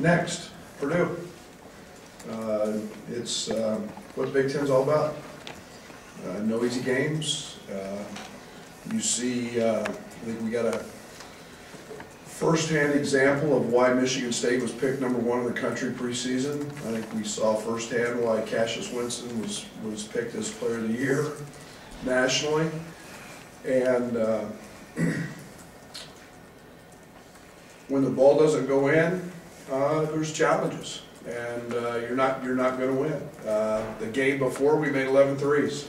Next, Purdue. Uh, It's um, what the Big Ten's all about. Uh, No easy games. Uh, You see, uh, I think we got a firsthand example of why Michigan State was picked number one in the country preseason. I think we saw firsthand why Cassius Winston was, was picked as player of the year nationally. And uh, when the ball doesn't go in, uh, there's challenges. And uh, you're not, you're not gonna win. Uh, The game before, we made 11 threes.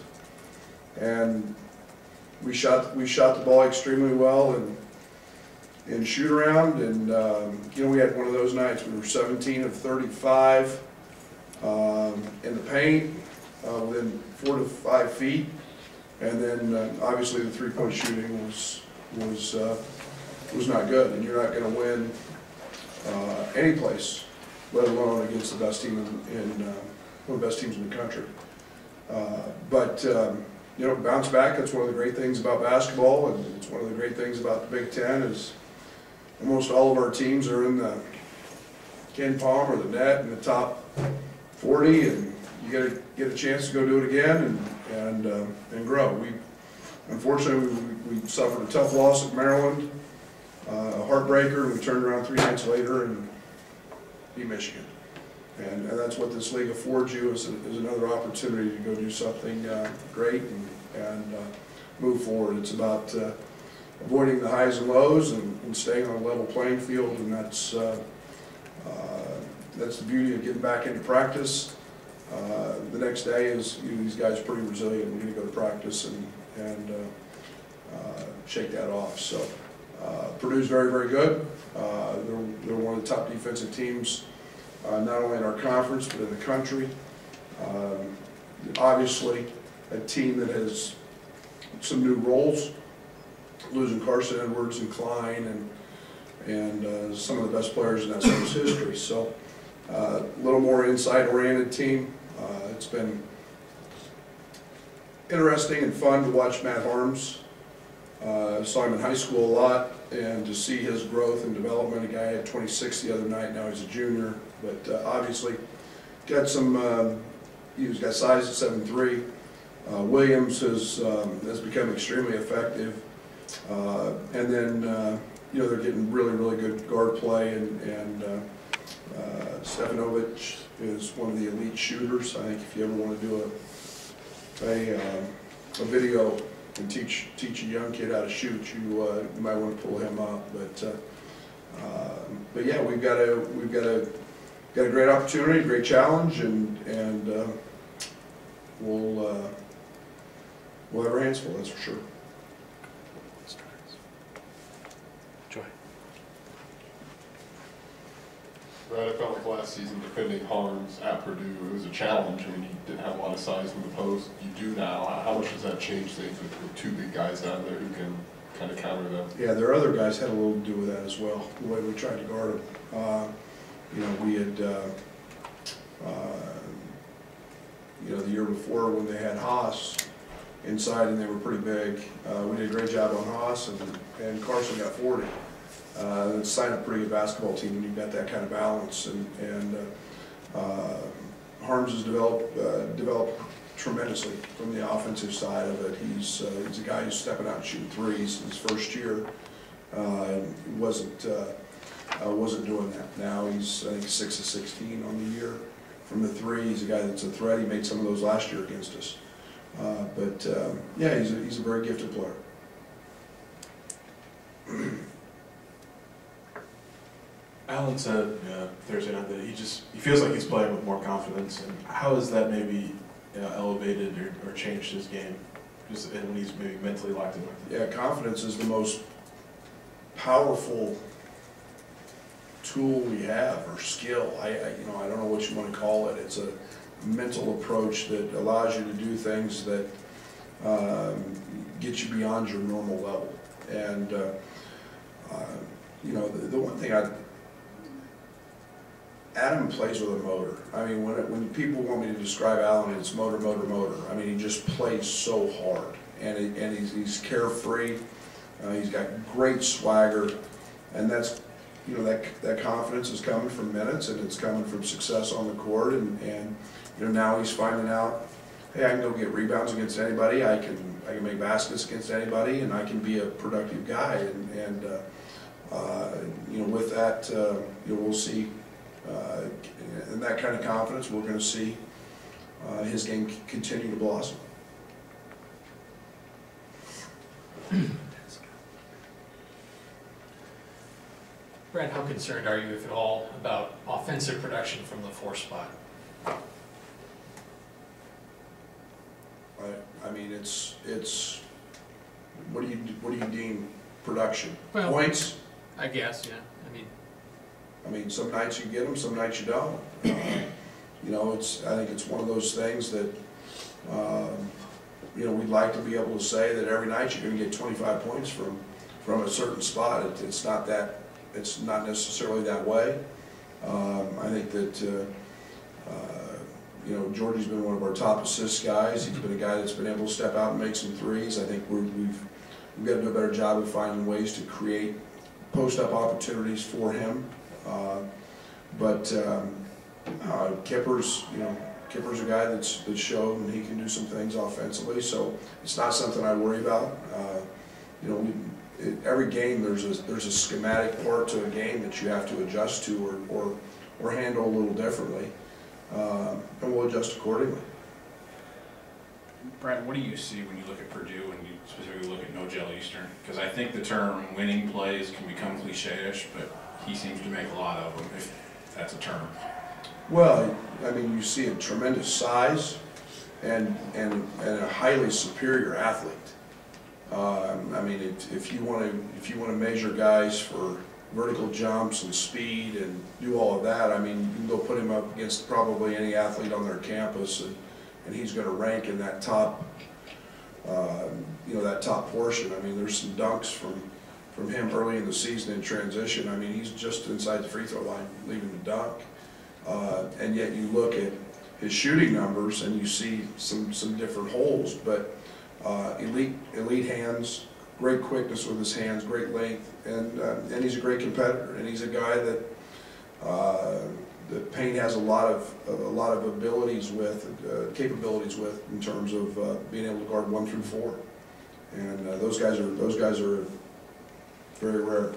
And we shot, we shot the ball extremely well and, in shoot around. And, um, you know, we had one of those nights, we were 17 of 35 um, in the paint, uh, within four to five feet. And then, uh, obviously, the three-point shooting was, was, uh, was not good, and you're not gonna win, uh, any place, let alone against the best team in, in, uh, one of the best teams in the country. Uh, But, um, you know, bounce back, that's one of the great things about basketball, and it's one of the great things about the Big Ten is almost all of our teams are in the KenPom or the net in the top forty, and you gotta get a chance to go do it again and, and, uh, and grow. We, unfortunately, we, we suffered a tough loss at Maryland, uh, a heartbreaker, we turned around three nights later and beat Michigan. And, and that's what this league affords you, is, is another opportunity to go do something, uh, great and, and, uh, move forward. It's about, uh, avoiding the highs and lows and, and staying on a level playing field, and that's, uh, uh, that's the beauty of getting back into practice. Uh, The next day is, you know, these guys are pretty resilient, we're gonna go to practice and, and uh, uh, shake that off, so. Uh, Purdue's very, very good, Uh, they're, they're one of the top defensive teams, uh, not only in our conference, but in the country. Um, Obviously, a team that has some new roles, losing Carsen Edwards and Cline and, and uh, some of the best players in that school's history, so uh, a little more inside-oriented team. Uh, It's been interesting and fun to watch Matt Haarms. Uh, Saw him in high school a lot, and to see his growth and development. A guy had 26 the other night, now he's a junior, but uh, obviously got some, um, he's got size at 7'3". Uh, Williams has, um, has become extremely effective. Uh, And then, uh, you know, they're getting really, really good guard play, and, and uh, uh, Stefanovic is one of the elite shooters. I think if you ever want to do a, a, um, a video and teach, teach a young kid how to shoot, you, uh, you might want to pull him up, but, uh, uh, but yeah, we've got a, we've got a, got a great opportunity, great challenge, and, and uh, we'll, uh, we'll have our hands full, that's for sure. Joy. Right, I felt like last season defending Haarms at Purdue, it was a challenge. I mean, you didn't have a lot of size in the post. You do now. How- much does that change things with, with two big guys down there who can kind of counter them? Yeah, there are other guys had a little to do with that as well, the way we tried to guard them. Uh, You know, we had, uh, uh, you know, the year before when they had Haas inside and they were pretty big, uh, we did a great job on Haas and, and Carsen got forty. Uh, signed a pretty good basketball team when you've got that kind of balance and, and uh, uh, Haarms has developed, uh, developed tremendously from the offensive side of it. He's, he's a guy who's stepping out and shooting threes his first year. Wasn't, wasn't doing that. Now he's, I think, six of sixteen on the year from the three. He's a guy that's a threat. He made some of those last year against us. Uh, But, um, yeah, he's a, he's a very gifted player. Alan said uh, Thursday night that he just, he feels like he's playing with more confidence, and how has that maybe you know, elevated or, or changed his game? Just when he's maybe mentally locked in. Yeah, confidence is the most powerful tool we have, or skill. I, I, you know, I don't know what you want to call it. It's a mental approach that allows you to do things that um, get you beyond your normal level. And, uh, uh, you know, the, the one thing I, Adam plays with a motor. I mean, when, it- when people want me to describe Alan, it's motor, motor, motor. I mean, he just plays so hard, and, he- and he's, he's carefree. Uh, he's got great swagger, and that's you know, that, that confidence is coming from minutes and it's coming from success on the court and, and, you know, now he's finding out, hey, I can go get rebounds against anybody, I can, I can make baskets against anybody, and I can be a productive guy, and, and, uh, uh, you know, with that, uh, you know, we'll see, uh, and that kind of confidence, we're gonna see, uh, his game continue to blossom. Brad, how concerned are you, if at all, about offensive production from the four spot? I, I mean, it's, it's, what do you, what do you deem production? Well- Points? I guess, yeah, I mean, I mean, some nights you get them, some nights you don't. You know, it's, I think it's one of those things that, um, you know, we'd like to be able to say that every night you're gonna get twenty-five points from, from a certain spot. It- It's not that, it's not necessarily that way. Um, I think that, uh, uh, you know, Giorgi's been one of our top assist guys. He's been a guy that's been able to step out and make some threes. I think we're, we've, we've got to do a better job of finding ways to create post-up opportunities for him. Uh, But um, uh, Kipper's, you know, Kipper's a guy that's, that's shown he can do some things offensively, so it's not something I worry about. Uh, You know, we, it- every game, there's a, there's a schematic part to a game that you have to adjust to or, or, or handle a little differently, Uh, and we'll adjust accordingly. Brad, what do you see when you look at Purdue and you specifically look at Nojel Eastern? Because I think the term winning plays can become cliche-ish, but he seems to make a lot of them, if that's a term. Well, I mean, you see a tremendous size and, and, and a highly superior athlete. Um, I mean, it- if you want to, if you want to measure guys for vertical jumps and speed and do all of that, I mean, you can go put him up against probably any athlete on their campus and, and he's going to rank in that top, um, you know, that top portion. I mean, there's some dunks from, from him early in the season in transition. I mean, he's just inside the free throw line leaving the dunk. Uh, and yet you look at his shooting numbers and you see some, some different holes, but, uh, elite, elite hands, great quickness with his hands, great length, and, uh, and he's a great competitor, and he's a guy that, uh, that Payne has a lot of, a lot of abilities with, uh, capabilities with, in terms of, uh, being able to guard one through four. And, uh, those guys are, those guys are very rare.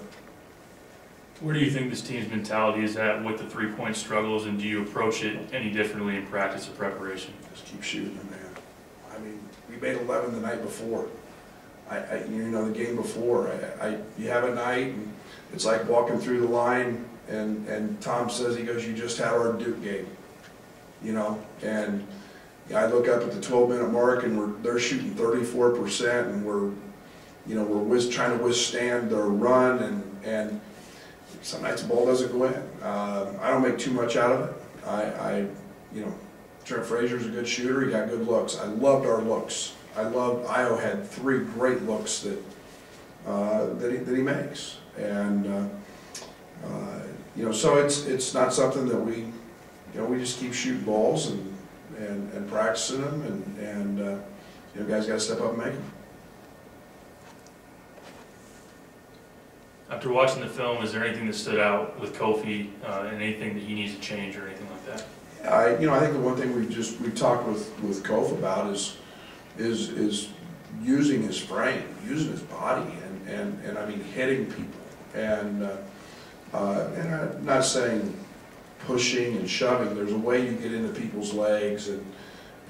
Where do you think this team's mentality is at with the three-point struggles, and do you approach it any differently in practice or preparation? Just keep shooting, man. I mean, we made eleven the night before. I, I, you know, the game before, I, I, you have a night, and it's like walking through the line, and, and Tom says, he goes, you just had our Duke game. You know, and I look up at the twelve-minute mark, and we're, they're shooting thirty-four percent, and we're, you know, we're trying to withstand their run, and, and some nights the ball doesn't go in. Uh, I don't make too much out of it. I, I, you know, Trent Frazier's a good shooter, he got good looks. I loved our looks. I loved, Ayo had three great looks that, uh, that he, that he makes. And, uh, uh, you know, so it's, it's not something that we, you know, we just keep shooting balls and, and, and practicing them and, and, uh, you know, guys gotta step up and make them. After watching the film, is there anything that stood out with Kofi, uh, and anything that he needs to change or anything like that? I, you know, I think the one thing we've just, we've talked with, with Kof about is, is, is using his frame, using his body, and, and, and I mean, hitting people. And, uh, uh, and I'm not saying pushing and shoving, there's a way you get into people's legs, and,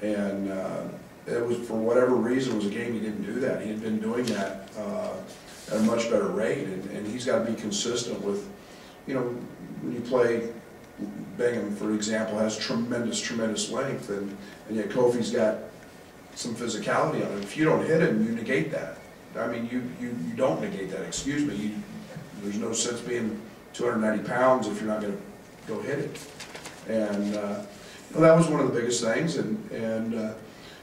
and, uh, it was, for whatever reason, was a game he didn't do that. He had been doing that, uh, at a much better rate, and, and he's gotta be consistent with, you know, when you play Bingham, for example, has tremendous, tremendous length, and, and yet Kofi's got some physicality on him. If you don't hit him, you negate that. I mean, you, you, you don't negate that, excuse me. You, there's no sense being two hundred and ninety pounds if you're not gonna go hit it. And, uh, well, that was one of the biggest things, and, and, uh,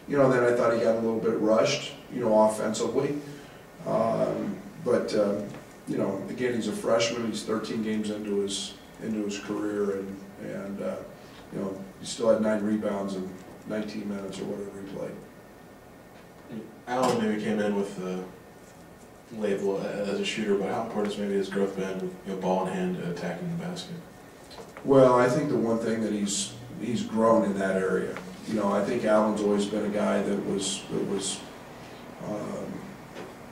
you know, then I thought he got a little bit rushed, you know, offensively. Um, but, um, you know, again, he's a freshman, he's thirteen games into his, into his career, and, and, uh, you know, he still had nine rebounds in nineteen minutes or whatever he played. Alan maybe came in with the, label as a shooter, but how important has maybe his growth been with, you know, ball in hand attacking the basket? Well, I think the one thing that he's, he's grown in that area. You know, I think Alan's always been a guy that was, that was, um,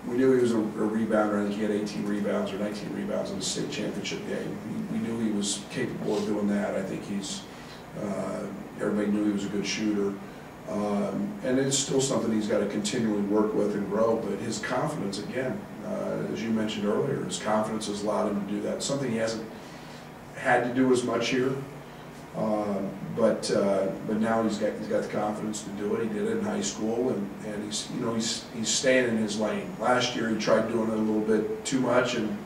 we knew he was a a rebounder, I think he had eighteen rebounds or nineteen rebounds in the state championship game. We we knew he was capable of doing that, I think he's, uh, everybody knew he was a good shooter. Um, And it's still something he's got to continually work with and grow, but his confidence, again, uh, as you mentioned earlier, his confidence has allowed him to do that, something he hasn't had to do as much here. Um, But, uh, but now he's got, he's got the confidence to do it. He did it in high school and, and he's, you know, he's, he's staying in his lane. Last year, he tried doing it a little bit too much and,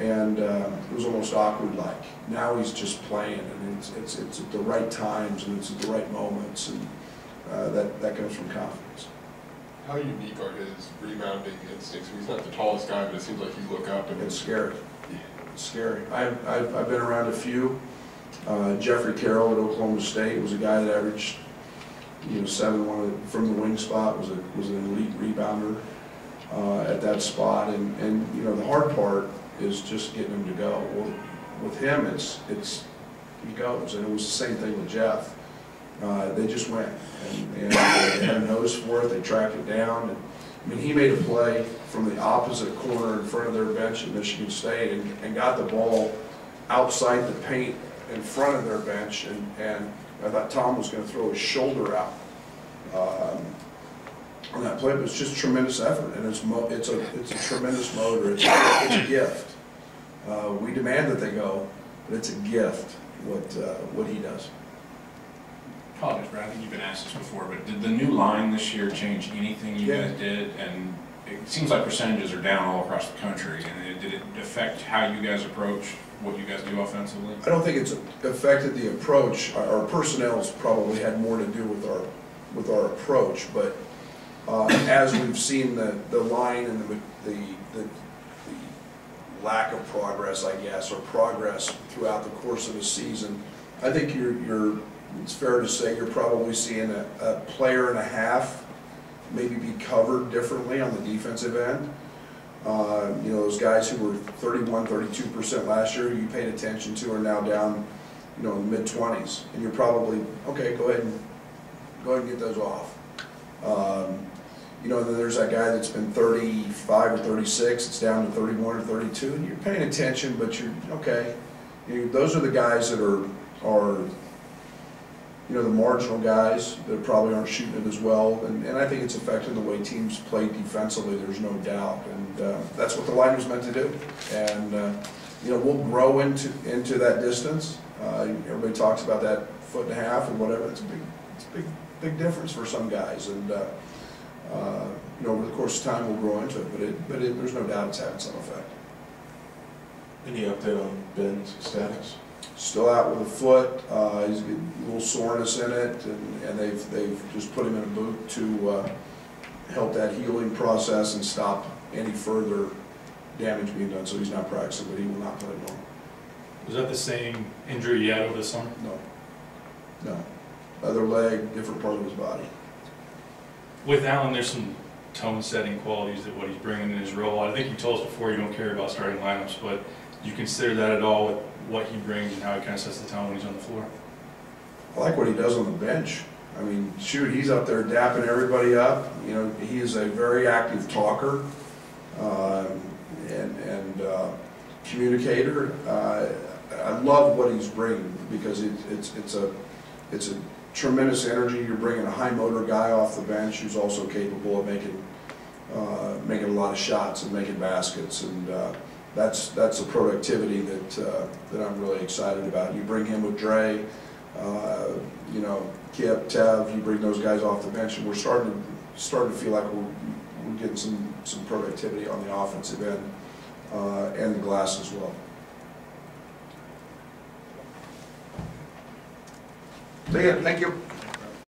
and uh, it was almost awkward-like. Now he's just playing and it's, it's, it's at the right times and it's at the right moments and uh, that, that comes from confidence. How unique are his rebounding instincts? He's not the tallest guy, but it seems like you look up and It's scary. It's scary. I've, I've, I've been around a few. Uh, Jeffrey Carroll at Oklahoma State was a guy that averaged, you know, seven, one from the wing spot, was a, was an elite rebounder, uh, at that spot. And, and, you know, the hard part is just getting him to go. Well, with him, it's, it's, he goes. And it was the same thing with Jeff. Uh, they just went and, and they had a nose for it, they tracked it down and, I mean, he made a play from the opposite corner in front of their bench at Michigan State and, and got the ball outside the paint in front of their bench, and, and I thought Tom was gonna throw his shoulder out. um, On that play, but it's just tremendous effort, and it's mo, it's a, it's a tremendous motor, it's, a- it's a gift. Uh, we demand that they go, but it's a gift, what, uh, what he does. Apologies, Brad, I think you've been asked this before, but did the new line this year change anything you Yeah. guys did? And it seems like percentages are down all across the country, and it- did it affect how you guys approach what you guys do offensively? I don't think it's affected the approach, our personnel's probably had more to do with our, with our approach, but uh, as we've seen the, the line and the, the, the the lack of progress, I guess, or progress throughout the course of a season, I think you're, you're, it's fair to say you're probably seeing a, a player and a half maybe be covered differently on the defensive end. Uh, You know, those guys who were 31, 32 percent last year, you paid attention to, are now down, you know, in the mid-twenties. And you're probably, okay, go ahead and, go ahead and get those off. Um, You know, then there's that guy that's been 35 or 36, it's down to 31 or 32, and you're paying attention, but you're, okay. You, those are the guys that are, are, you know, the marginal guys that probably aren't shooting it as well. And, and I think it's affecting the way teams play defensively, there's no doubt. And uh, that's what the line was meant to do. And, uh, you know, we'll grow into, into that distance. Uh, Everybody talks about that foot and a half or whatever, it's a big, it's a big, big difference for some guys. And, uh, uh, you know, over the course of time, we'll grow into it, but it, but it, there's no doubt it's having some effect. Any update on Ben's status? Still out with a foot, uh, he's got a little soreness in it, and, and they've, they've just put him in a boot to, uh, help that healing process and stop any further damage being done, so he's not practicing, but he will not play long. Was that the same injury you had over the summer? No, no. Other leg, different part of his body. With Alan, there's some tone-setting qualities that what he's bringing in his role. I think you told us before you don't care about starting lineups, but do you consider that at all with what he brings and how he kind of sets the tone when he's on the floor? I like what he does on the bench. I mean, shoot, he's up there dapping everybody up. You know, he is a very active talker um, and, and uh, communicator. Uh, I love what he's bringing because it, it's, it's a, it's a tremendous energy. You're bringing a high motor guy off the bench who's also capable of making, uh, making a lot of shots and making baskets. And uh, that's, that's a productivity that, uh, that I'm really excited about. You bring him with Dre, uh, you know, Kip, Tev, you bring those guys off the bench, and we're starting to, starting to feel like we're, we're getting some, some productivity on the offensive end, uh, and the glass as well. See ya, thank you.